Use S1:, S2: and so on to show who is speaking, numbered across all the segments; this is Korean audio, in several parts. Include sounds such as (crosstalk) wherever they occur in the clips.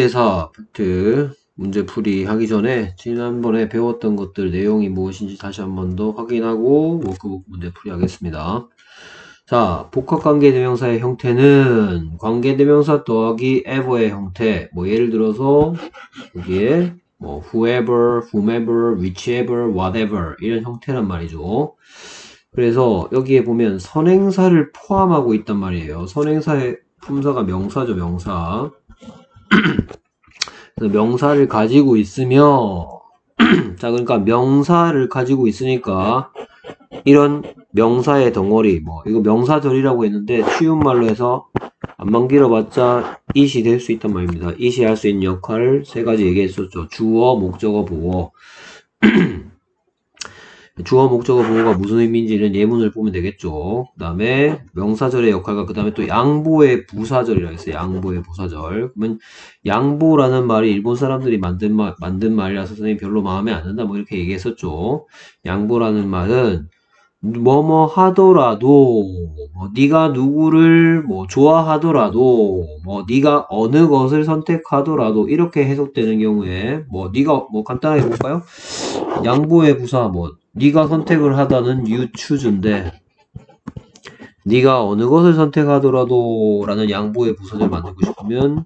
S1: 관계사 파트 문제풀이 하기 전에 지난번에 배웠던 것들 내용이 무엇인지 다시 한 번 더 확인하고 워크북 문제풀이 하겠습니다. 자, 복합관계대명사의 형태는 관계대명사 더하기 ever의 형태 뭐 예를 들어서 여기에 뭐 whoever, whomever, whichever, whatever 이런 형태란 말이죠. 그래서 여기에 보면 선행사를 포함하고 있단 말이에요. 선행사의 품사가 명사죠, 명사. (clears throat) 그래서 명사를 가지고 있으며 (clears throat) 자 그러니까 명사를 가지고 있으니까 이런 명사의 덩어리 뭐 이거 명사절이라고 했는데 쉬운 말로 해서 안만 길어봤자 it이 될수 있단 말입니다. it이 할수 있는 역할을 세 가지 얘기했었죠. 주어, 목적어, 보어. (clears throat) 주어, 목적어, 보어가 무슨 의미인지는 예문을 보면 되겠죠. 그 다음에 명사절의 역할과 그 다음에 또 양보의 부사절이라고 했어요. 양보의 부사절. 그러면 양보라는 말이 일본 사람들이 만든 말, 만든 말이라서 선생님 별로 마음에 안 든다 뭐 이렇게 얘기했었죠. 양보라는 말은 뭐뭐 하더라도 뭐 네가 누구를 뭐 좋아하더라도 뭐 네가 어느 것을 선택하더라도 이렇게 해석되는 경우에 뭐 네가 뭐 간단하게 볼까요? 양보의 부사 뭐 네가 선택을 하다는 choose인데 네가 어느 것을 선택하더라도 라는 양보의 부사를 만들고 싶으면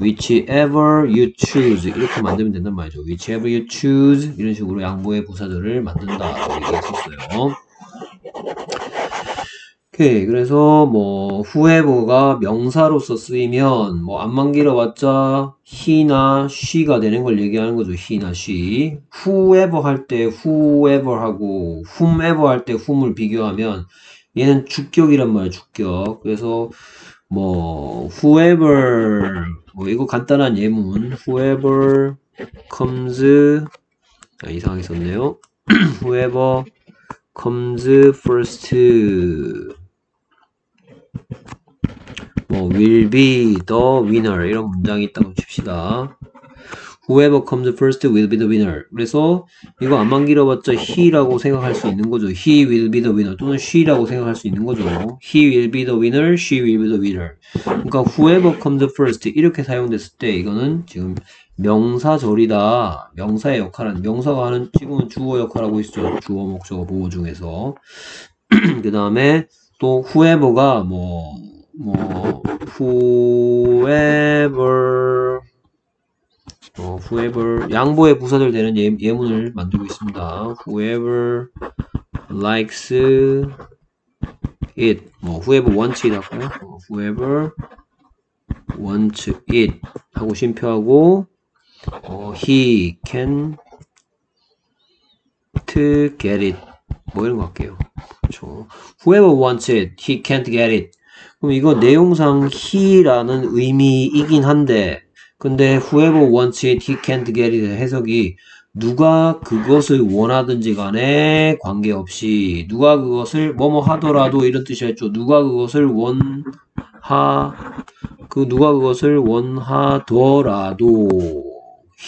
S1: whichever you choose 이렇게 만들면 된단 말이죠. whichever you choose 이런 식으로 양보의 부사들을 만든다 얘기했었어요. 오케이 그래서 뭐 whoever가 명사로서 쓰이면 뭐 안만 길어봤자 he나 she가 되는 걸 얘기하는 거죠. he나 she. whoever 할 때 whoever 하고 whomever 할 때 whom을 비교하면 얘는 주격이란 말이야 주격. 그래서 뭐 whoever 뭐 이거 간단한 예문 whoever comes 아, 이상하게 썼네요. whoever comes first 뭐 will be the winner 이런 문장이 있다고 칩시다. Whoever comes first will be the winner. 그래서 이거 안만 길어봤자 he라고 생각할 수 있는 거죠. He will be the winner 또는 she라고 생각할 수 있는 거죠. He will be the winner, she will be the winner. 그러니까 whoever comes first 이렇게 사용됐을 때 이거는 지금 명사절이다. 명사의 역할은 명사가 하는 지금은 주어 역할하고 있죠. 주어, 목적어, 보호 중에서 그 다음에 또 whoever가 뭐 뭐 whoever 어, whoever 양보의 부사들 되는 예, 예문을 만들고 있습니다. whoever likes it 뭐 whoever wants it 하고 어, whoever wants it 하고 쉼표하고 어, he can to get it 뭐 이런 거 할게요. 그렇죠. whoever wants it, he can't get it 그럼 이거 내용상 he라는 의미이긴 한데 근데 whoever wants it, he can't get it 해석이 누가 그것을 원하든지 간에 관계없이 누가 그것을 뭐뭐 하더라도 이런 뜻이었죠. 누가 그것을 원하 그 누가 그것을 원하더라도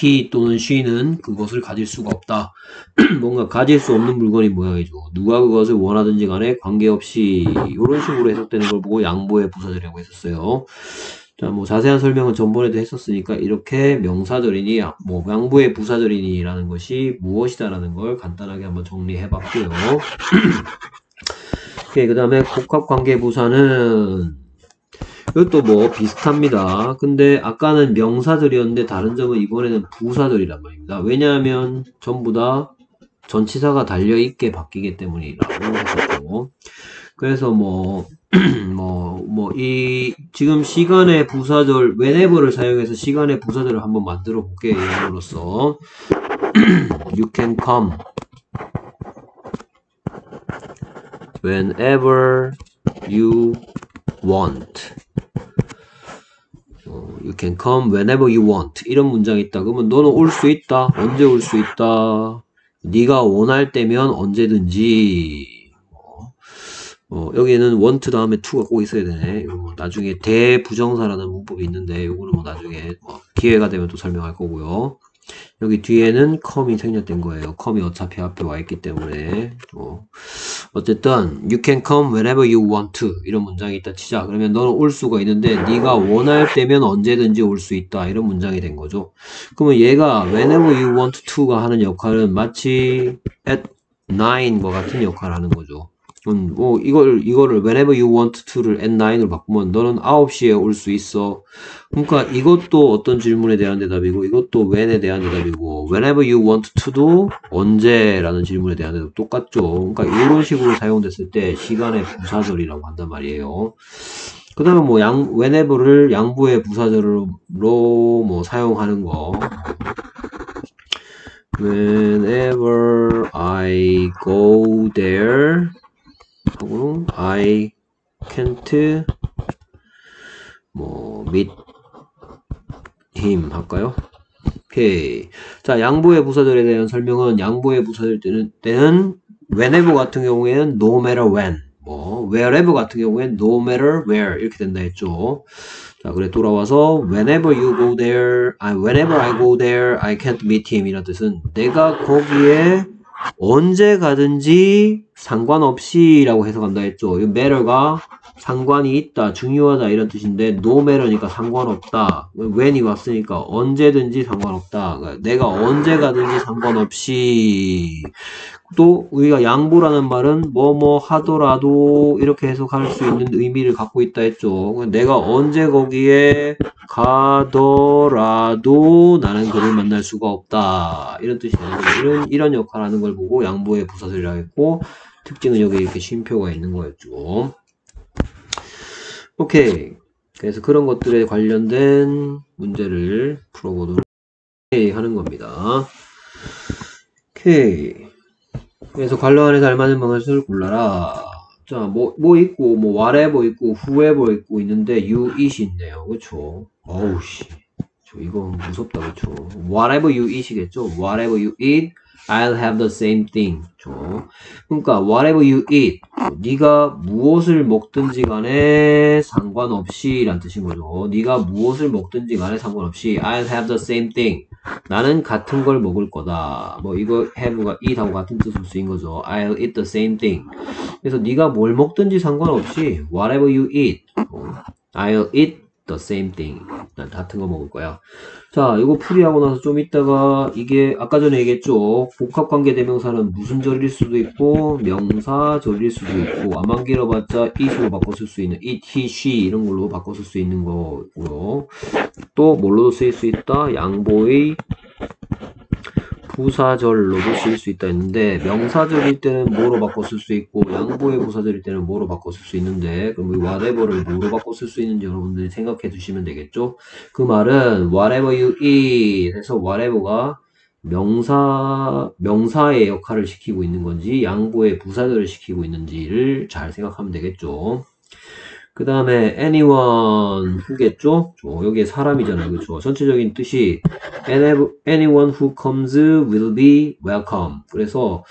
S1: he 또는 she는 그것을 가질 수가 없다. (clears throat) 뭔가 가질 수 없는 물건이 모양이죠. 누가 그것을 원하든지 간에 관계없이 이런 식으로 해석되는 걸 보고 양보의 부사절이라고 했었어요. 자, 뭐 자세한 설명은 전번에도 했었으니까 이렇게 명사절이니 뭐 양보의 부사절이니라는 것이 무엇이다라는 걸 간단하게 한번 정리해 봤고요. (clears throat) 그 다음에 복합관계 부사는 이것도 뭐 비슷합니다. 근데 아까는 명사절이었는데 다른 점은 이번에는 부사절이란 말입니다. 왜냐하면 전부 다 전치사가 달려있게 바뀌기 때문이라고 했었고 그래서 뭐 (clears throat) 뭐, 뭐, 이, 지금 시간의 부사절, whenever를 사용해서 시간의 부사절을 한번 만들어 볼게요. 예로서 (clears throat) you can come whenever you want. 어, you can come whenever you want. 이런 문장이 있다. 그러면 너는 올 수 있다. 언제 올 수 있다. 네가 원할 때면 언제든지. 어, 여기에는 want 다음에 to가 꼭 있어야 되네. 이거 뭐 나중에 대부정사라는 문법이 있는데, 이거는 뭐 나중에 뭐 기회가 되면 또 설명할 거고요. 여기 뒤에는 come이 생략된 거예요. come이 어차피 앞에 와 있기 때문에 어. 어쨌든 you can come whenever you want to 이런 문장이 있다 치자. 그러면 너는 올 수가 있는데 네가 원할 때면 언제든지 올 수 있다 이런 문장이 된 거죠. 그러면 얘가 whenever you want to가 하는 역할은 마치 at 9과 같은 역할을 하는 거죠. 음, 뭐 이걸 이거를 whenever you want to를 at 9으로 바꾸면 너는 9시에 올 수 있어. 그러니까 이것도 어떤 질문에 대한 대답이고 이것도 when에 대한 대답이고 whenever you want to도 언제라는 질문에 대한 대답 똑같죠. 그러니까 이런 식으로 사용됐을 때 시간의 부사절이라고 한단 말이에요. 그 다음에 뭐 양, whenever를 양보의 부사절로 뭐 사용하는 거. Whenever I go there 하고 I can't 뭐 meet him 할까요? 오케이. 자, 양보의 부사절에 대한 설명은 양보의 부사절 때는, 때는 whenever 같은 경우에는 no matter when 뭐 wherever 같은 경우에는 no matter where 이렇게 된다 했죠. 자, 그래 돌아와서 whenever you go there, 아, whenever I go there, I can't meet him 이런 뜻은 내가 거기에 언제 가든지 상관없이 라고 해석한다 했죠. 이 matter가 상관이 있다, 중요하다 이런 뜻인데 no matter니까 상관없다. when이 왔으니까 언제든지 상관없다. 그러니까 내가 언제 가든지 상관없이 또 우리가 양보라는 말은 뭐뭐 하더라도 이렇게 해석할 수 있는 의미를 갖고 있다 했죠. 내가 언제 거기에 가더라도 나는 그를 만날 수가 없다. 이런 뜻이에요. 이런 이런 역할하는 걸 보고 양보의 부사들이라고 했고 특징은 여기 이렇게 쉼표가 있는 거였죠. 오케이. 그래서 그런 것들에 관련된 문제를 풀어보도록 하는 겁니다. 오케이. 그래서 관로 안에 잘 맞는 방식을 골라라. 자, 뭐, 뭐 있고, 뭐, whatever 있고, whoever 있고 있는데, you, it 있네요. 그쵸? 어우, 씨. 저 이거 무섭다. 그쵸? whatever you eat이겠죠? whatever you eat, I'll have the same thing. 그쵸? 그러니까, whatever you eat. 네가 무엇을 먹든지 간에 상관없이 란 뜻인 거죠. 네가 무엇을 먹든지 간에 상관없이 I'll have the same thing. 나는 같은 걸 먹을 거다. 뭐 이거 have가 eat하고 같은 뜻으로 쓰인 거죠. I'll eat the same thing. 그래서 네가 뭘 먹든지 상관없이 whatever you eat, I'll eat the same thing. 난 같은 거 먹을 거야. 자, 이거 풀이하고 나서 좀 있다가 이게 아까 전에 얘기했죠. 복합관계 대명사는 무슨 절일 수도 있고 명사 절일 수도 있고 안만 길어봤자 it으로 쓸수 있는 it, he, she 이런 걸로 쓸수 있는 거고요. 또 뭘로도 쓰일 수 있다. 양보의 부사절 로도 쓰일 수 있다 했는데 명사절일 때는 뭐로 바꿔 쓸 수 있고 양보의 부사절일 때는 뭐로 바꿔 쓸 수 있는데 그럼 이 whatever를 뭐로 바꿔 쓸 수 있는지 여러분들이 생각해 두시면 되겠죠? 그 말은 whatever you eat 해서 whatever가 명사 명사의 역할을 시키고 있는 건지 양보의 부사절을 시키고 있는지를 잘 생각하면 되겠죠 그 다음에 anyone who겠죠? 여기에 사람이잖아요. 그렇죠? 전체적인 뜻이 anyone who comes will be welcome. 그래서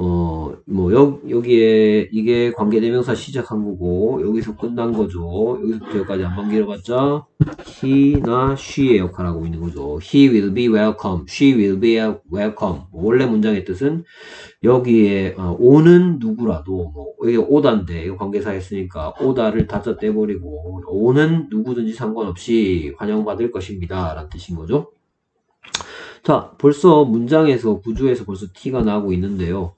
S1: 어, 뭐, 여, 여기에, 이게 관계대명사 시작한 거고, 여기서 끝난 거죠. 여기서부터 여기까지 한번 길어봤자, he나 she의 역할을 하고 있는 거죠. he will be welcome, she will be welcome. 뭐 원래 문장의 뜻은, 여기에, 어, 오는 누구라도, 뭐, 여기 오다인데, 이거 관계사 했으니까, 오다를 다짜 떼버리고, 오는 누구든지 상관없이 환영받을 것입니다. 라는 뜻인 거죠. 자, 벌써 문장에서, 구조에서 벌써 티가 나고 있는데요.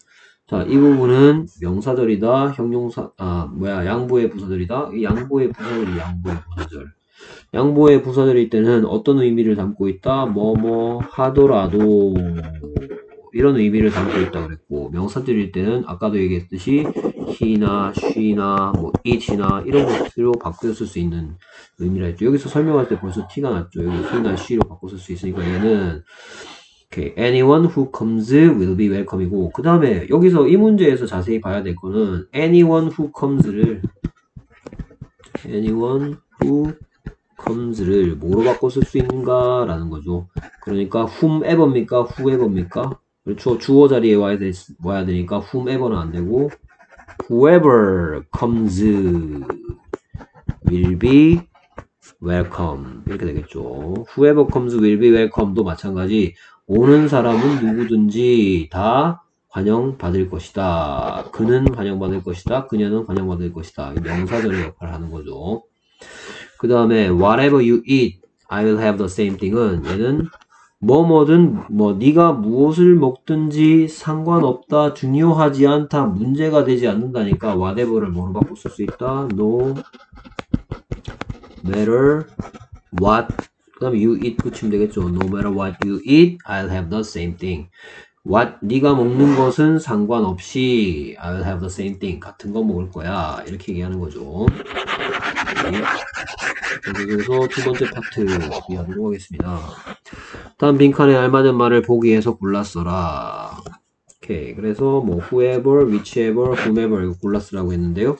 S1: 자, 이 부분은 명사절이다, 형용사, 아, 뭐야, 양보의 부사절이다. 이 양보의 부사절이 양보의 부사절. 양보의 부사절일 때는 어떤 의미를 담고 있다? 뭐, 뭐, 하더라도, 이런 의미를 담고 있다 그랬고, 명사절일 때는 아까도 얘기했듯이, he나, she나, 뭐, it이나, 이런 것들로 바꾸어 쓸수 있는 의미라 했죠. 여기서 설명할 때 벌써 티가 났죠. 여기 he나, she로 바꿔 쓸 수 있으니까 얘는, 오케이. Anyone who comes will be welcome이고 그 다음에 여기서 이 문제에서 자세히 봐야 될 거는 anyone who comes를 anyone who comes를 뭐로 바꿔 쓸 수 있는가 라는 거죠. 그러니까 whomever입니까? whoever입니까? 그렇죠. 주어 자리에 와야, 되, 와야 되니까 whomever는 안 되고 whoever comes will be welcome 이렇게 되겠죠. whoever comes will be welcome도 마찬가지 오는 사람은 누구든지 다 환영받을 것이다. 그는 환영받을 것이다. 그녀는 환영받을 것이다. 이 명사절의 역할을 하는 거죠. 그 다음에 whatever you eat, I will have the same thing은 얘는 뭐 뭐든 뭐 네가 무엇을 먹든지 상관없다, 중요하지 않다, 문제가 되지 않는다니까 whatever를 뭐로 쓸수 있다. No matter what 그 다음에 you eat 붙이면 되겠죠. No matter what you eat, I'll have the same thing. what 네가 먹는 것은 상관없이 I'll have the same thing. 같은 거 먹을 거야. 이렇게 얘기하는 거죠. 그래서 두 번째 파트 이해하도록 하겠습니다. 다음 빈칸에 알맞은 말을 보기 위해서 골랐어라. 오케이. 그래서 뭐 whoever, whichever, whomever 이거 골랐으라고 했는데요.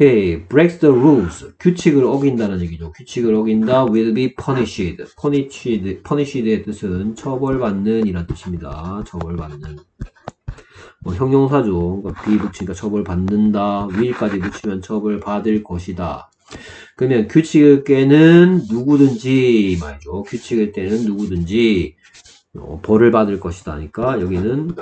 S1: He breaks the rules. 규칙을 어긴다는 얘기죠. 규칙을 어긴다 will be punished. punished, punished의 뜻은 처벌받는 이란 뜻입니다. 처벌받는. 뭐 형용사죠. 그러니까 be 붙이니까 처벌받는다. will까지 붙이면 처벌받을 것이다. 그러면 규칙을 깨는 누구든지 말이죠. 규칙을 깨는 누구든지 어, 벌을 받을 것이다. 하니까 여기는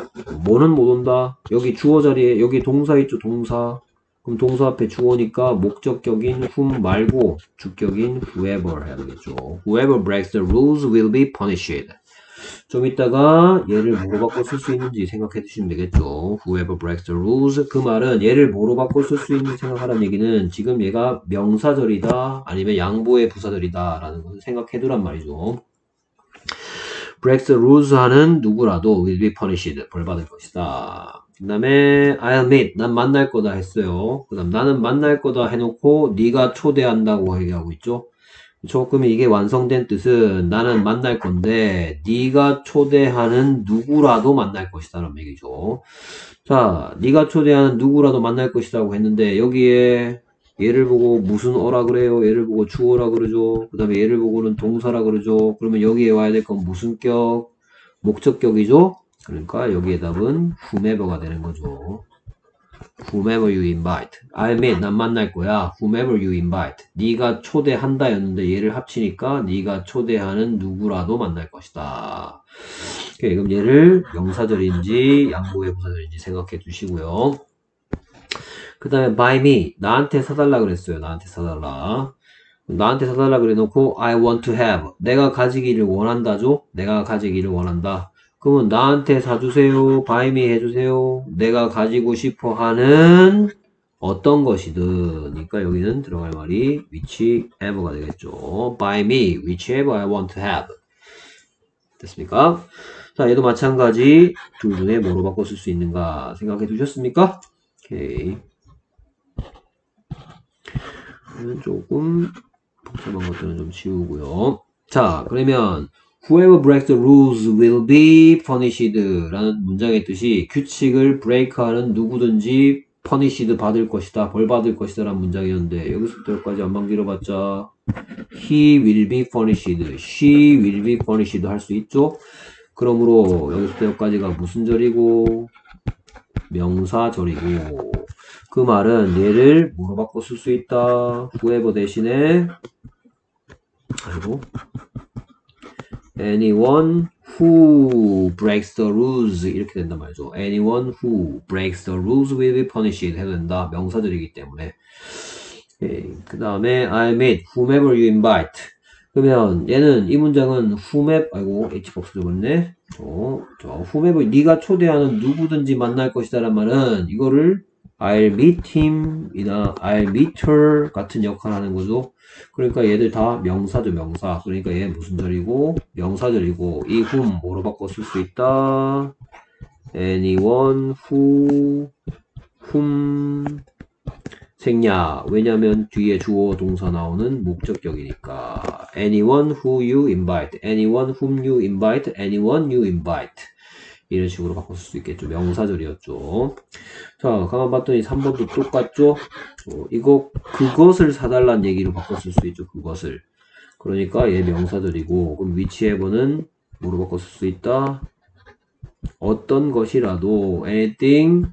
S1: 뭐는 못 온다. 여기 주어 자리에 여기 동사 있죠. 동사. 그럼 동사 앞에 주어니까 목적격인 whom 말고 주격인 whoever 해야 되겠죠. Whoever breaks the rules will be punished. 좀 이따가 얘를 뭐로 바꿔 쓸 수 있는지 생각해 주시면 되겠죠. Whoever breaks the rules. 그 말은 얘를 뭐로 바꿔 쓸 수 있는지 생각하라는 얘기는 지금 얘가 명사절이다 아니면 양보의 부사절이다 라는 것을 생각해 두란 말이죠. breaks the rules 하는 누구라도 will be punished. 벌 받을 것이다. 그 다음에 I'll meet. 난 만날 거다 했어요. 그 다음 나는 만날 거다 해놓고 네가 초대한다고 얘기하고 있죠. 조금 이게 완성된 뜻은 나는 만날 건데 네가 초대하는 누구라도 만날 것이다 라는 얘기죠. 자, 네가 초대하는 누구라도 만날 것이라고 했는데 여기에 얘를 보고 무슨 어라 그래요? 얘를 보고 주어라 그러죠. 그 다음에 얘를 보고는 동사라 그러죠. 그러면 여기에 와야 될 건 무슨 격? 목적격이죠. 그러니까 여기에 답은 whomever가 되는 거죠. whomever you invite. I mean, 난 만날 거야. whomever you invite. 네가 초대한다 였는데 얘를 합치니까 네가 초대하는 누구라도 만날 것이다. 오케이, 그럼 얘를 명사절인지 양보의 부사절인지 생각해 주시고요. 그 다음에 buy me. 나한테 사달라 그랬어요. 나한테 사달라. 나한테 사달라 그래 놓고 I want to have. 내가 가지기를 원한다죠? 내가 가지기를 원한다. 그러면 나한테 사주세요. 바이미 해주세요. 내가 가지고 싶어 하는 어떤 것이든. 그러니까 여기는 들어갈 말이 whichever가 되겠죠. Buy me, whichever I want to have. 됐습니까? 자, 얘도 마찬가지 둘 중에 뭐로 바꿔 쓸 수 있는가 생각해 두셨습니까? 오케이. 조금 복잡한 것들은 좀 지우고요. 자, 그러면 Whoever breaks the rules will be punished 라는 문장의 뜻이 규칙을 break하는 누구든지 punished 받을 것이다, 벌 받을 것이다 라는 문장이었는데 여기서부터 여기까지 안만 길어봤자 he will be punished, she will be punished 할 수 있죠? 그러므로 여기서부터 여기까지가 무슨 절이고? 명사절이고. 그 말은 얘를 뭐로 바꿔 쓸 수 있다. Whoever 대신에. 아이고 anyone who breaks the rules 이렇게 된단 말이죠. anyone who breaks the rules will be punished 해도 된다. 명사들이기 때문에. 그 다음에 I meet whomever you invite. 그러면 얘는 이 문장은 whomever 아이고 h박스 적었네. 어, 저 whomever 네가 초대하는 누구든지 만날 것이다란 말은 이거를 I'll meet him 이나 I'll meet her 같은 역할을 하는 거죠. 그러니까 얘들 다 명사죠, 명사. 그러니까 얘 무슨 절이고 명사절이고 이 whom 뭐로 바꿔 쓸 수 있다. anyone who whom 생략. 왜냐면 뒤에 주어 동사 나오는 목적격이니까. anyone who you invite, anyone whom you invite, anyone you invite. 이런 식으로 바꿀 수 있겠죠. 명사절이었죠. 자, 가만 봤더니 3번도 똑같죠? 어, 이거, 그것을 사달란 얘기로 바꿨을 수 있죠. 그것을. 그러니까 얘 명사절이고, 그럼 위치해보는 뭐로 바꿨을 수 있다? 어떤 것이라도 anything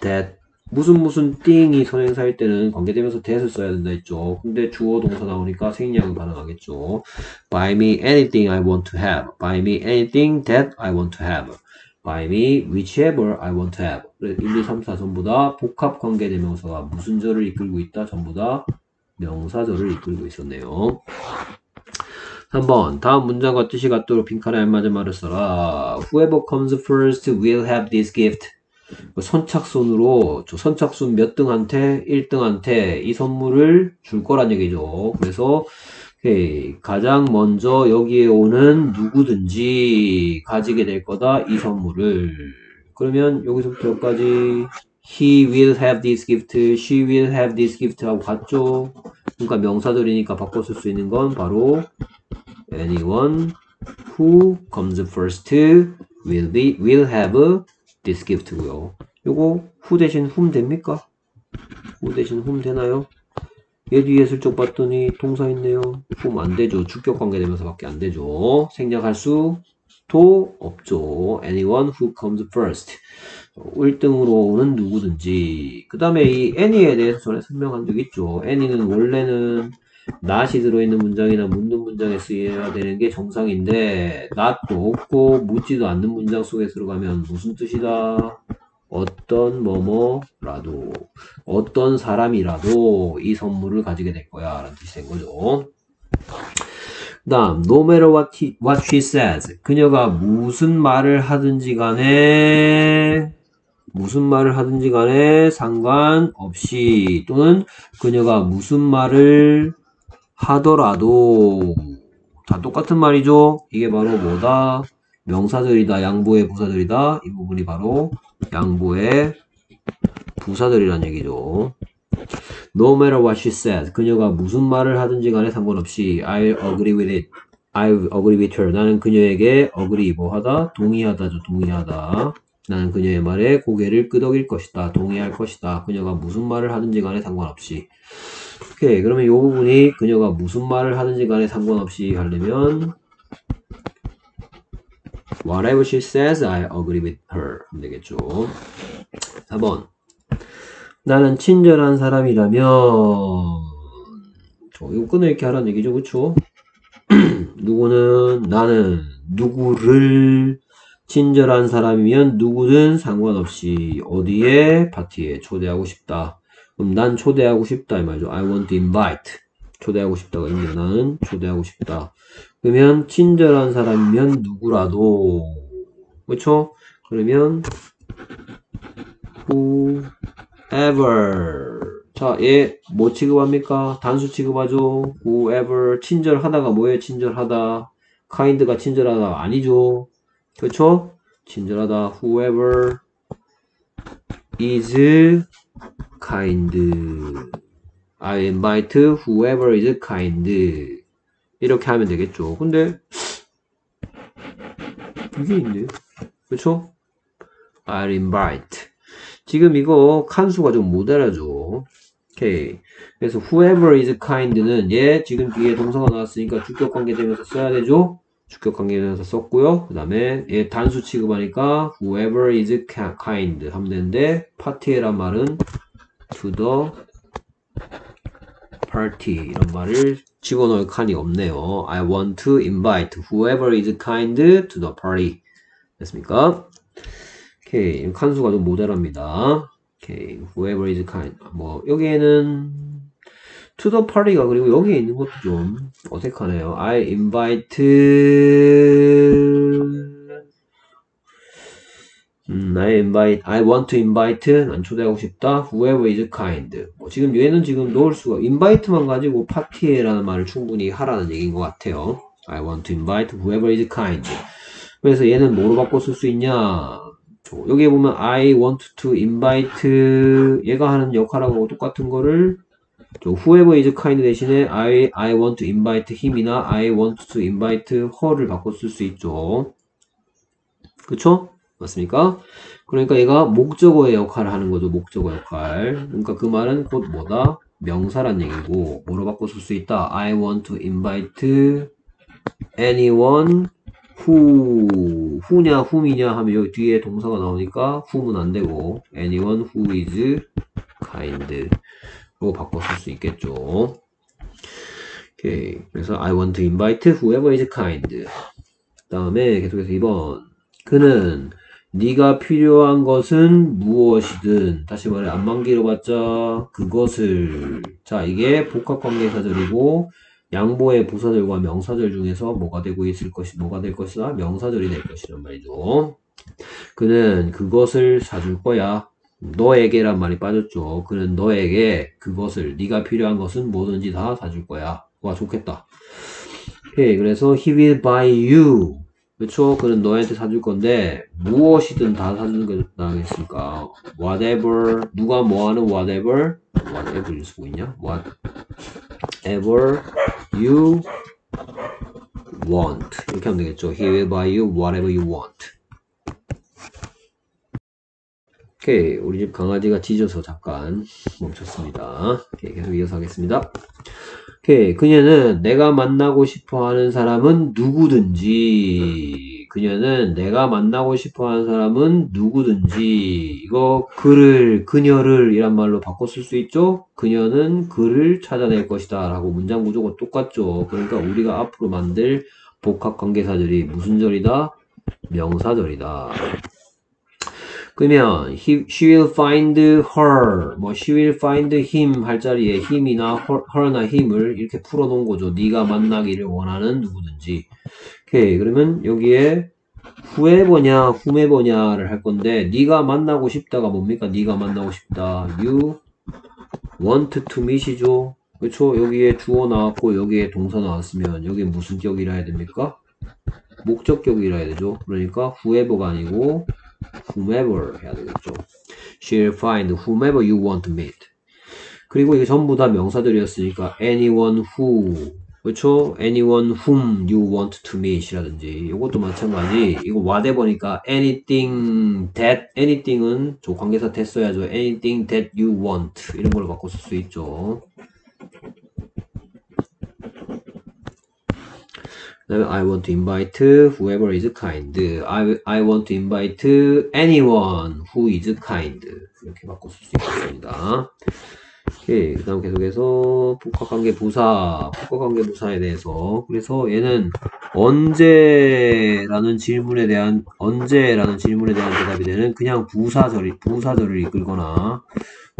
S1: that 무슨 무슨 띵이 선행사일 때는 관계대명사 that을 써야 된다 했죠. 근데 주어 동사 나오니까 생략은 가능하겠죠. Buy me anything I want to have. Buy me anything that I want to have. Buy me whichever I want to have. 1, 2, 3, 4 전부 다 복합 관계대명사가 무슨 절을 이끌고 있다? 전부 다 명사절을 이끌고 있었네요. 3번 다음 문장과 뜻이 같도록 빈칸에 알맞은 말을 써라. Whoever comes first will have this gift. 그 선착순으로 저 선착순 몇 등한테 1등한테 이 선물을 줄 거란 얘기죠. 그래서 오케이. 가장 먼저 여기에 오는 누구든지 가지게 될 거다 이 선물을. 그러면 여기서부터 여기까지 He will have this gift, she will have this gift 하고 같죠. 그러니까 명사들이니까 바꿔 쓸 수 있는 건 바로 anyone who comes first will be will have this gift고요. 요거 who 대신 whom 됩니까? who 대신 whom 되나요? 얘 뒤에 슬쩍 봤더니 동사 있네요. whom 안 되죠. 주격 관계 되면서밖에 안 되죠. 생략할 수도 없죠. anyone who comes first. 1등으로 오는 누구든지. 그 다음에 이 any에 대해서 전에 설명한 적 있죠. any는 원래는 not이 들어있는 문장이나 묻는 문장에 쓰여야 되는 게 정상인데 not도 없고 묻지도 않는 문장 속에 들어가면 무슨 뜻이다? 어떤 뭐뭐라도 어떤 사람이라도 이 선물을 가지게 될 거야 라는 뜻이 된 거죠. 그 다음 no matter what, he, what she says 그녀가 무슨 말을 하든지 간에 무슨 말을 하든지 간에 상관없이 또는 그녀가 무슨 말을 하더라도 다 똑같은 말이죠. 이게 바로 뭐다? 명사들이다. 양보의 부사들이다. 이 부분이 바로 양보의 부사들이란 얘기죠. No matter what she says. 그녀가 무슨 말을 하든지 간에 상관없이 I'll agree with it. I'll agree with her. 나는 그녀에게 agree 뭐 하다? 동의하다죠. 동의하다. 나는 그녀의 말에 고개를 끄덕일 것이다. 동의할 것이다. 그녀가 무슨 말을 하든지 간에 상관없이. 오케이. 그러면 이 부분이 그녀가 무슨 말을 하든지 간에 상관없이 하려면 Whatever she says, I agree with her. 되겠죠. 4번. 나는 친절한 사람이라면 저 이거 끊어읽기 하라는 얘기죠. 그쵸? (clears throat) 누구는 나는 누구를 친절한 사람이면 누구든 상관없이 어디에 파티에 초대하고 싶다. 그럼 난 초대하고 싶다 이 말이죠. I want to invite. 초대하고 싶다가 있네요. 나는 초대하고 싶다. 그러면 친절한 사람이면 누구라도 그렇죠? 그러면 whoever 자, 얘 뭐 취급합니까? 단수 취급하죠. whoever 친절하다가 뭐예요? 친절하다. kind가 친절하다 아니죠. 그렇죠? 친절하다. whoever is kind. I invite whoever is kind. 이렇게 하면 되겠죠. 근데 이게 있네요. 그렇죠? I'll invite. 지금 이거 칸수가 좀 못 알아줘. 오케이. 그래서 whoever is kind는 얘 지금 뒤에 동사가 나왔으니까 주격 관계 되면서 써야 되죠. 주격 관계 되면서 썼고요. 그 다음에 얘 단수 취급하니까 whoever is kind 하면 되는데 파티에란 말은 to the party 이런 말을 집어넣을 칸이 없네요. I want to invite whoever is kind to the party. 됐습니까? 오케이. 칸수가 좀 모자랍니다. 오케이. whoever is kind. 뭐, 여기에는 to the party가 그리고 여기에 있는 것도 좀 어색하네요. I invite 음, I invite, I want to invite, 난 초대하고 싶다. Whoever is kind. 뭐 지금 얘는 지금 넣을 수가, invite만 가지고 파티에라는 말을 충분히 하라는 얘기인 것 같아요. I want to invite whoever is kind. 그래서 얘는 뭐로 바꿔 쓸 수 있냐? 여기에 보면 I want to invite 얘가 하는 역할하고 똑같은 거를 whoever is kind 대신에 I, I want to invite him이나 I want to invite her를 바꿔 쓸 수 있죠. 그쵸? 맞습니까? 그러니까 얘가 목적어의 역할을 하는 거죠. 목적어 역할. 그러니까 그 말은 곧 뭐다? 명사란 얘기고 뭐로 바꿔 쓸 수 있다? I want to invite anyone who, who냐, whom이냐 하면 여기 뒤에 동사가 나오니까 whom은 안 되고 anyone who is kind 로 바꿔 쓸 수 있겠죠. 오케이. 그래서 I want to invite whoever is kind. 다음에 계속해서 2번. 그는 네가 필요한 것은 무엇이든 다시 말해 안만 길어봤자 그것을 자 이게 복합관계사절이고 양보의 부사절과 명사절 중에서 뭐가 되고 있을 것이 뭐가 될 것이다 명사절이 될 것이란 말이죠 그는 그것을 사줄 거야 너에게란 말이 빠졌죠 그는 너에게 그것을 네가 필요한 것은 뭐든지 다 사줄 거야 와 좋겠다 오케이 그래서 he will buy you 그렇죠? 그는 너한테 사줄 건데 무엇이든 다 사주는 게 나겠습니까? whatever 누가 뭐하는 whatever whatever 쓰고 있냐? whatever you want 이렇게 하면 되겠죠? He will buy you whatever you want 오케이 우리 집 강아지가 짖어서 잠깐 멈췄습니다 오케이, 계속 이어서 하겠습니다 오케이. 그녀는 내가 만나고 싶어 하는 사람은 누구든지. 그녀는 내가 만나고 싶어 하는 사람은 누구든지. 이거 그를, 그녀를 이란 말로 바꿔 쓸 수 있죠? 그녀는 그를 찾아낼 것이다. 라고 문장 구조가 똑같죠. 그러니까 우리가 앞으로 만들 복합관계사절이 무슨 절이다? 명사절이다. 그러면 he, she will find her, 뭐 she will find him 할 자리에 him이나 her, her나 him을 이렇게 풀어놓은 거죠. 네가 만나기를 원하는 누구든지. 오케이 그러면 여기에 whoever냐 whomever냐를 할 건데 네가 만나고 싶다가 뭡니까? 네가 만나고 싶다. you want to meet이죠. 그렇죠? 여기에 주어 나왔고 여기에 동사 나왔으면 여기 무슨 격이라 해야 됩니까? 목적격이라 해야 되죠. 그러니까 whoever가 아니고 whomever 해야 되겠죠. She'll find whomever you want to meet. 그리고 이게 전부 다 명사들이었으니까 anyone who 그렇죠? anyone whom you want to meet 이라든지 이것도 마찬가지 이거 whatever니까 anything that anything은 저 관계사 됐어야죠 anything that you want 이런 걸로 바꿔 쓸 수 있죠 다음에 I want to invite whoever is kind. I, I want to invite anyone who is kind. 이렇게 바꿔 쓸 수 있겠습니다. 오케이. 그 다음 계속해서 복합관계 부사, 복합관계 부사에 대해서. 그래서 얘는 언제라는 질문에 대한, 언제라는 질문에 대한 대답이 되는 그냥 부사절이, 부사절을 이끌거나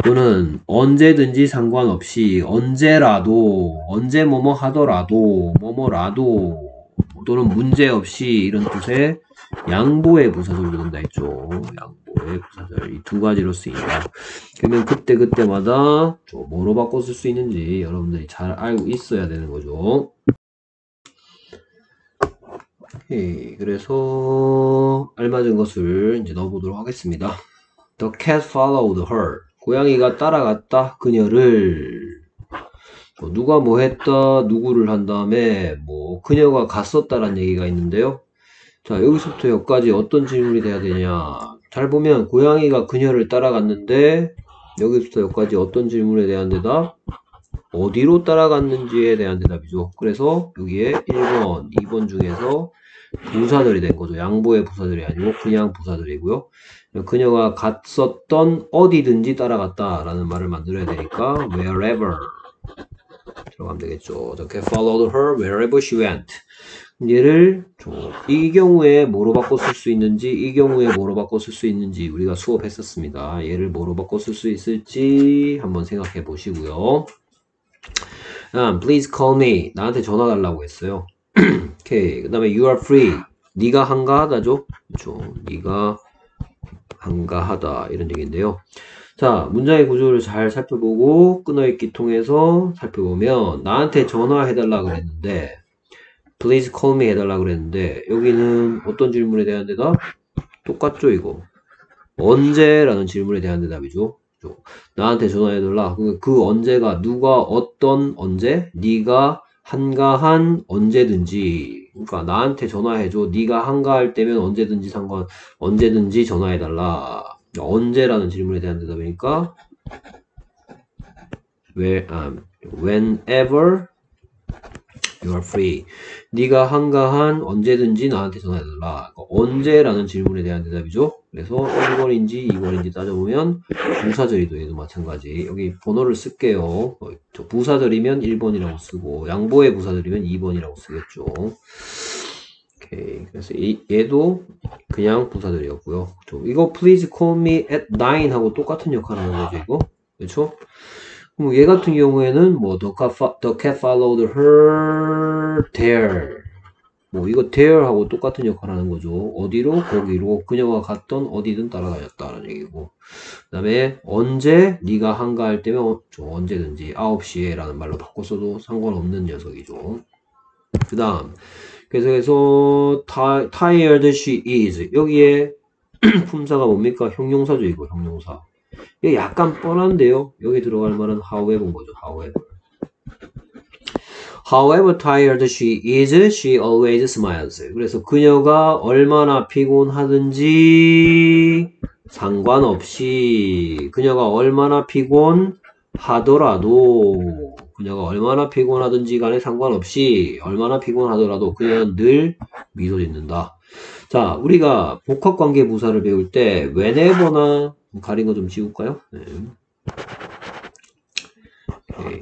S1: 또는 언제든지 상관없이 언제라도, 언제 뭐뭐 하더라도, 뭐뭐라도 또는 문제 없이 이런 뜻의 양보의 부사절도 된다 했죠. 양보의 부사절 이 두 가지로 쓰인다. 그러면 그때 그때마다 뭐로 바꿔 쓸 수 있는지 여러분들이 잘 알고 있어야 되는 거죠. 오케이, 그래서 알맞은 것을 이제 넣어보도록 하겠습니다. The cat followed her. 고양이가 따라갔다 그녀를 뭐 누가 뭐 했다, 누구를 한 다음에 뭐 그녀가 갔었다라는 얘기가 있는데요. 자, 여기서부터 여기까지 어떤 질문이 돼야 되냐. 잘 보면 고양이가 그녀를 따라갔는데 여기부터 여기까지 어떤 질문에 대한 대답? 어디로 따라갔는지에 대한 대답이죠. 그래서 여기에 1번, 2번 중에서 부사들이 된 거죠. 양보의 부사들이 아니고 그냥 부사들이고요. 그녀가 갔었던 어디든지 따라갔다라는 말을 만들어야 되니까 wherever 들어가면 되겠죠. Cat followed her wherever she went. 얘를 이 경우에 뭐로 바꿔 쓸 수 있는지 이 경우에 뭐로 바꿔 쓸 수 있는지 우리가 수업했었습니다. 얘를 뭐로 바꿔 쓸 수 있을지 한번 생각해 보시고요. 음, please call me. 나한테 전화 달라고 했어요. 오케이. 그 다음에 you are free. 네가 한가하다죠? 그렇죠. 네가 한가하다 이런 얘기인데요. 자, 문장의 구조를 잘 살펴보고 끊어읽기 통해서 살펴보면 나한테 전화해달라 그랬는데 please call me 해달라 그랬는데 여기는 어떤 질문에 대한 대답? 똑같죠 이거. 언제라는 질문에 대한 대답이죠. 나한테 전화해달라. 그, 그 언제가 누가 어떤 언제? 네가 한가한 언제든지. 그러니까 나한테 전화해줘. 네가 한가할 때면 언제든지 상관 언제든지 전화해달라 언제라는 질문에 대한 대답이니까 where, um, whenever you are free. 네가 한가한 언제든지 나한테 전화해달라. 그러니까 언제라는 질문에 대한 대답이죠. 그래서 1번인지 2번인지 따져보면 부사절이도 얘도 마찬가지. 여기 번호를 쓸게요. 부사절이면 1번이라고 쓰고 양보의 부사절이면 2번이라고 쓰겠죠. 오케이. 그래서 이, 얘도 그냥 부사절이었고요. 그렇죠? 이거 please call me at 9 하고 똑같은 역할을 하는 거죠, 이거. 그렇죠? 그럼 얘 같은 경우에는 뭐 the cat, the cat followed her there. 뭐 이거 there 하고 똑같은 역할을 하는 거죠. 어디로? 거기로. 그녀가 갔던 어디든 따라다녔다는 얘기고. 그다음에 언제 네가 한가할 때면 어, 저 언제든지 9시에라는 말로 바꿨어도 상관없는 녀석이죠. 그다음 계속해서 ti- tired she is 여기에 (clears throat) 품사가 뭡니까? 형용사죠 이거 형용사. 이게 약간 뻔한데요. 여기 들어갈 말은 however인 거죠. however. However tired she is, she always smiles. 그래서 그녀가 얼마나 피곤하든지 상관없이 그녀가 얼마나 피곤하더라도 그녀가 얼마나 피곤하든지 간에 상관없이 얼마나 피곤하더라도 그녀는 늘 미소 짓는다. 자, 우리가 복합관계 부사를 배울 때 whenever나 가린 거 좀 지울까요? 네. 오케이.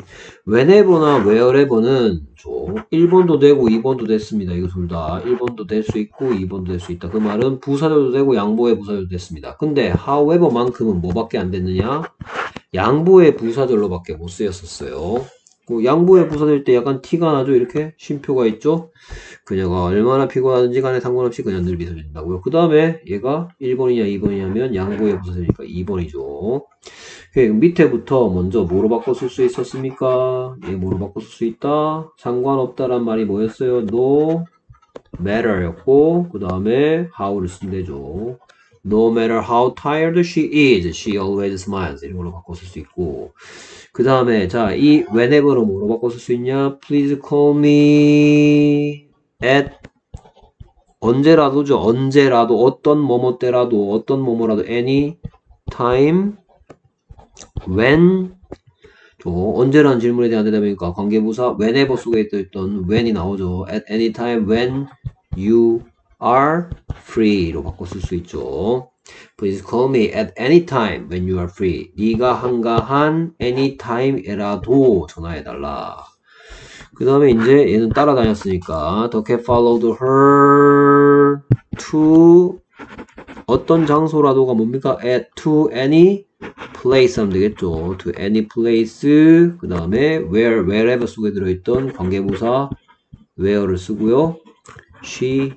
S1: whenever나 wherever는 저 1번도 되고 2번도 됐습니다. 이거 둘 다 1번도 될 수 있고 2번도 될 수 있다. 그 말은 부사절도 되고 양보의 부사절도 됐습니다. 근데 however만큼은 뭐밖에 안 됐느냐? 양보의 부사절로밖에 못 쓰였었어요. 그 양보의 부사절 때 약간 티가 나죠? 이렇게 쉼표가 있죠? 그녀가 얼마나 피곤하든지 간에 상관없이 그냥 늘 미소 짓는다고요. 그 다음에 얘가 1번이냐 2번이냐면 양보의 부사절이니까 2번이죠. 그 밑에부터 먼저 뭐로 바꿔 쓸 수 있었습니까? 얘 뭐로 바꿔 쓸 수 있다? 상관없다란 말이 뭐였어요? no matter였고 그 다음에 how를 되죠. No matter how tired she is, she always smiles. 이런 걸로 바꿔 쓸 수 있고 그 다음에 자 이 whenever로 뭐로 바꿔 쓸 수 있냐? Please call me at 언제라도죠. 언제라도 어떤 뭐뭐 때라도 어떤 뭐뭐라도 any time when 저 언제라는 질문에 대한 대답이니까 관계부사 whenever 속에 있던 when이 나오죠. at any time when you are free로 바꿔 쓸 수 있죠. Please call me at any time when you are free. 네가 한가한 any time에라도 전화해달라. 그 다음에 이제 얘는 따라다녔으니까 the cat followed her to 어떤 장소라도가 뭡니까? at to any place 하면 되겠죠. to any place 그 다음에 where, wherever 속에 들어있던 관계부사 where를 쓰고요. she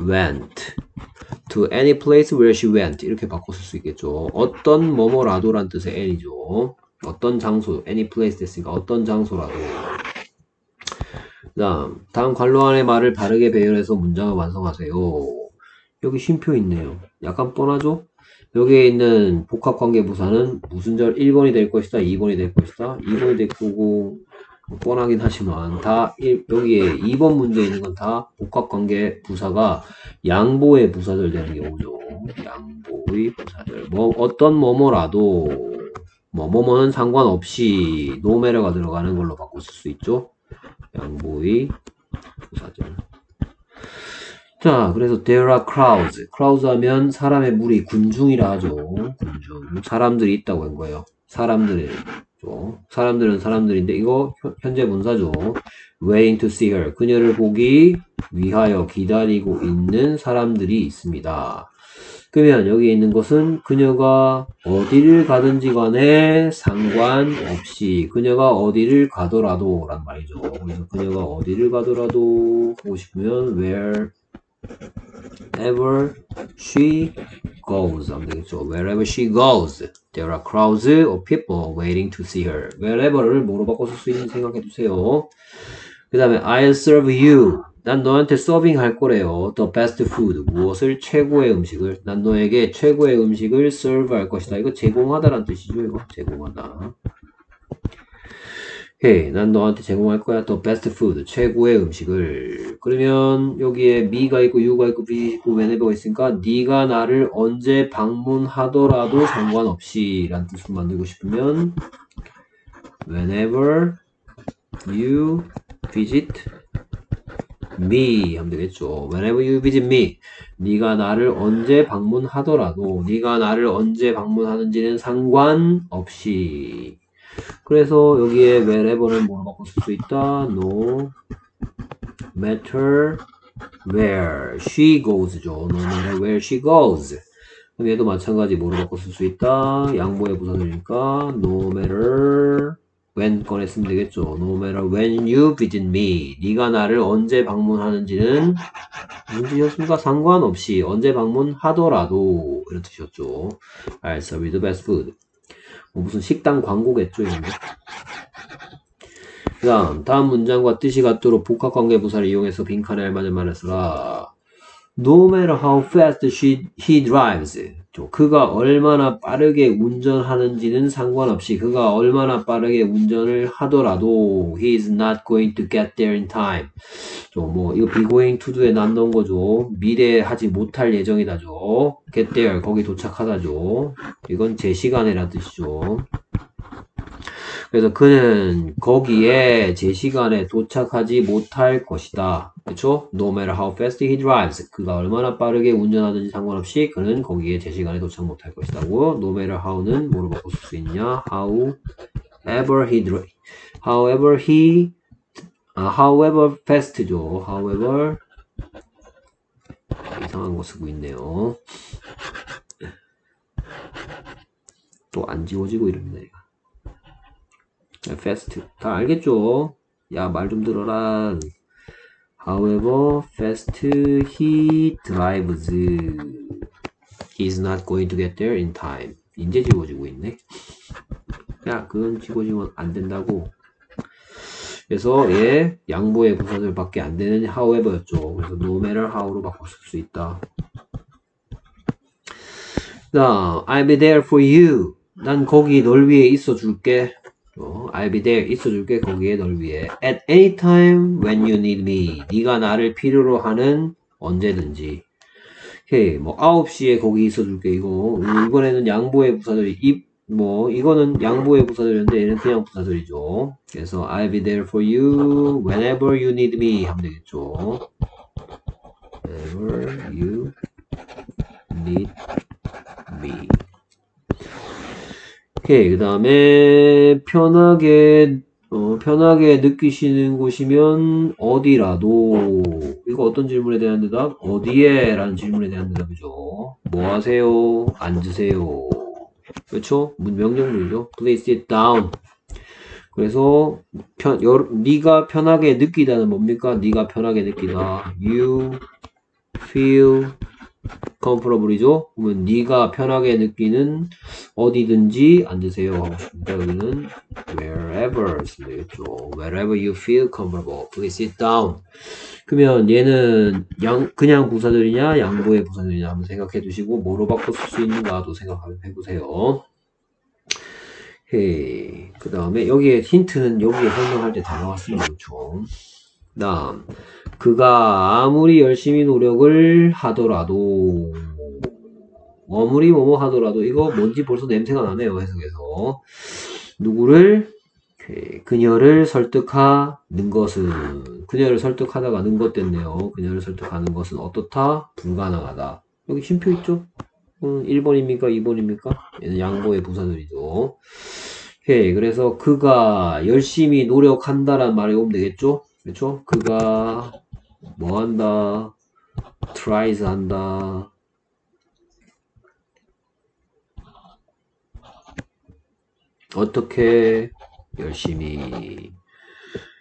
S1: went to any place where she went 이렇게 쓸수 있겠죠. 어떤 뭐뭐라도란 뜻의 any죠. 어떤 장소, any place 됐으니까 어떤 장소라도. 그 다음, 다음 관로 안의 말을 바르게 배열해서 문장을 완성하세요. 여기 쉼표 있네요. 약간 뻔하죠? 여기에 있는 복합관계부사는 무슨 절 1번이 될 것이다, 2번이 될 것이다, 2번이 될 거고, 뻔하긴 하지만, 다, 일- 여기에 2번 문제에 있는 건 다 복합관계 부사가 양보의 부사절 되는 경우죠. 양보의 부사절. 뭐, 어떤 뭐뭐라도, 뭐, 뭐뭐는 상관없이 노메러가 들어가는 걸로 바꿔 쓸 수 있죠. 양보의 부사절. 자, 그래서 there are crowds. crowds 하면 사람의 무리, 군중이라 하죠. 군중. 사람들이 있다고 한 거예요. 사람들이. 죠. 사람들은 사람들인데 이거 현- 현재 분사죠. waiting to see her. 그녀를 보기 위하여 기다리고 있는 사람들이 있습니다. 그러면 여기 있는 것은 그녀가 어디를 가든지 간에 상관없이 그녀가 어디를 가더라도 란 말이죠. 그래서 그녀가 어디를 가더라도 보고 싶으면 where wherever she goes 하면 되겠죠. Wherever she goes, there are crowds of people waiting to see her. Wherever를 뭐로 바꿔 쓸수 있는지 생각해 두세요. 그 다음에 I'll serve you. 난 너한테 서빙 할 거래요. The best food. 무엇을? 최고의 음식을. 난 너에게 최고의 음식을 serve 할 것이다. 이거 제공하다라는 뜻이죠. 이거 제공하다. 오케이, 난 너한테 제공할 거야. The best food. 최고의 음식을. 그러면 여기에 me가 있고 you가 있고 be 있고 whenever가 있으니까 네가 나를 언제 방문하더라도 상관없이 라는 뜻으로 만들고 싶으면 whenever you visit me 하면 되겠죠. Whenever you visit me. 네가 나를 언제 방문하더라도 네가 나를 언제 방문하는지는 상관없이 그래서 여기에 wherever는 뭐로 쓸수 있다? No matter where she goes죠. No matter where she goes. 그럼 얘도 마찬가지 뭐로 바꿔 쓸 수 있다? 양보의 부사들이니까 no matter when 꺼냈으면 되겠죠. No matter when you visit me. 네가 나를 언제 방문하는지는 무슨 뜻이었습니까? 상관없이 언제 방문하더라도 이런 뜻이었죠. I'll serve you the best food. 뭐 무슨 식당 광고겠죠, 이런 게. 그 다음, 다음 문장과 뜻이 같도록 복합관계 부사를 이용해서 빈칸에 알맞은 말을 쓰라. No matter how fast she, he drives. 그가 얼마나 빠르게 운전하는지는 상관없이 그가 얼마나 빠르게 운전을 하더라도 he is not going to get there in time. 뭐 이거 be going to do에 난 넣은 거죠. 미래에 하지 못할 예정이다죠. get there 거기 도착하다죠. 이건 제 시간에란 뜻이죠. 그래서 그는 거기에 제 시간에 도착하지 못할 것이다. 그렇죠? No matter how fast he drives. 그가 얼마나 빠르게 운전하든지 상관없이 그는 거기에 제 시간에 도착 못할 것이다고. No matter how는 뭐로 바꿀 수 있냐? However he drives. However he 아, however fast죠. however 이상한 거 쓰고 있네요. 또 안 지워지고. 얘가. Fast 다 알겠죠? 야 말 좀 들어라. However fast he drives, he's not going to get there in time. 인제 지워지고 있네. 야 그건 지워지면 안 된다고. 그래서 얘 양보의 부사들밖에 안 되는 however였죠. 그래서 no matter how로 바꿀 수 있다. 자, I'll be there for you. 난 거기 널 위해 있어 줄게. 어, I'll be there 있어 줄게 거기에 널 위해. At any time when you need me. 네가 나를 필요로 하는 언제든지. 오케이, 뭐 9시에 거기 있어 줄게 이거. 이번에는 양보의 부사들이 입, 뭐 이거는 양보의 부사들인데 얘는 그냥 부사들이죠. 그래서 I'll be there for you whenever you need me 하면 되겠죠. Whenever you need me. 오케이 그 다음에 편하게 어, 편하게 느끼시는 곳이면 어디라도 이거 어떤 질문에 대한 대답? 어디에? 라는 질문에 대한 대답이죠 뭐 하세요? 앉으세요 그렇죠? 명령문이죠 Please sit down 그래서 편, 여, 네가 편하게 느끼다는 뭡니까? 네가 편하게 느끼다 You feel comfortable이죠. 그러면 네가 편하게 느끼는 어디든지 앉으세요 싶습니다. 여기는 wherever 되겠죠. Wherever you feel comfortable, please sit down. 그러면 얘는 양, 그냥 부사들이냐 양보의 부사들이냐 한번 생각해 두시고 뭐로 바꿔 쓸 수 있는가도 생각해 보세요. 그 다음에 여기에 힌트는 여기에 설명할 때 다 나왔습니다. 다음 그가 아무리 열심히 노력을 하더라도 아무리 뭐뭐 하더라도 이거 뭔지 벌써 냄새가 나네요 해석에서. 누구를? 그녀를 설득하는 것은 그녀를 설득하다가 는것 됐네요. 그녀를 설득하는 것은 어떻다? 불가능하다. 여기 쉼표 있죠? 1번입니까? 2번입니까? 얘는 양보의 부사들이죠. 오케이 그래서 그가 열심히 노력한다란 말이 오면 되겠죠 그렇죠? 그가 뭐 한다? tries 한다. 어떻게 열심히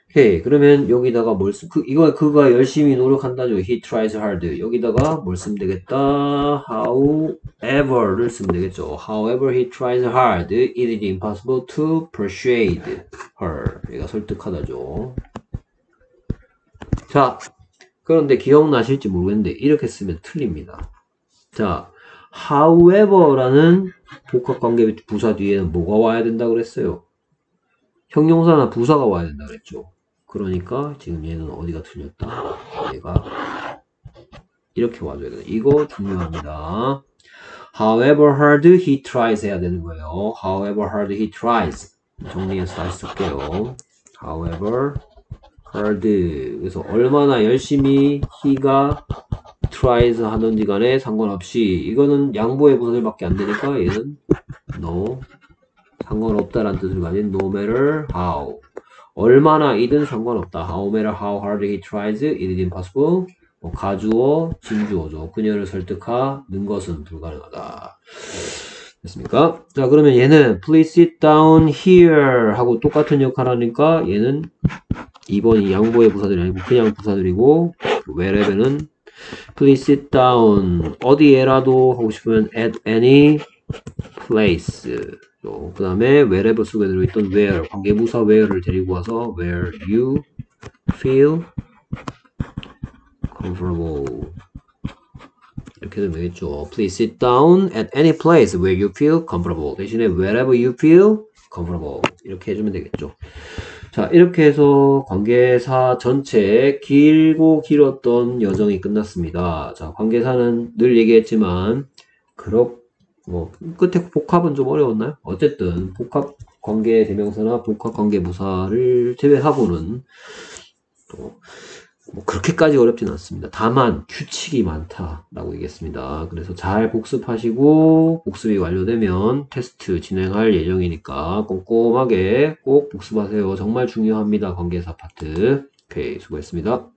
S1: 오케이 그러면 여기다가 뭘 쓰, 그, 이거 그가 열심히 노력한다죠 he tries hard 여기다가 뭘 쓰면 되겠다 however를 쓰면 되겠죠 however he tries hard it is impossible to persuade her 얘가 설득하다죠 자, 그런데 기억나실지 모르겠는데 이렇게 쓰면 틀립니다. 자, however라는 복합관계 부사 뒤에는 뭐가 와야 된다 그랬어요? 형용사나 부사가 와야 된다 그랬죠. 그러니까 지금 얘는 어디가 틀렸다? 얘가 이렇게 와줘야 된다. 이거 중요합니다. However hard he tries 해야 되는 거예요. However hard he tries. 정리해서 다시 쓸게요. However hard. 그래서 얼마나 열심히 he가 tries 하는지 간에 상관없이 이거는 양보의 부사들밖에 안 되니까 얘는 no 상관없다라는 뜻을 가진 no matter how 얼마나 이든 상관없다. How matter how hard he tries, it is impossible. 뭐 가주어, 진주어죠. 그녀를 설득하는 것은 불가능하다. 됐습니까? 자, 그러면 얘는 please sit down here 하고 똑같은 역할 하니까 얘는 2번이 양보의 부사들이 아니고 그냥 부사들이고 wherever는 please sit down 어디에라도 하고 싶으면 at any place 그 다음에 wherever 속에 들어있던 where 관계부사 where를 데리고 와서 where you feel comfortable 이렇게 되면 되겠죠 please sit down at any place where you feel comfortable 대신에 wherever you feel comfortable 이렇게 해주면 되겠죠 자 이렇게 해서 관계사 전체 길고 길었던 여정이 끝났습니다 자 관계사는 늘 얘기했지만 그렇 뭐 끝에 복합은 좀 어려웠나요? 어쨌든 복합 관계 대명사나 복합 관계 부사를 제외하고는 또 뭐 그렇게까지 어렵진 않습니다. 다만 규칙이 많다라고 얘기했습니다. 그래서 잘 복습하시고 복습이 완료되면 테스트 진행할 예정이니까 꼼꼼하게 꼭 복습하세요. 정말 중요합니다. 관계사 파트. 오케이 수고했습니다.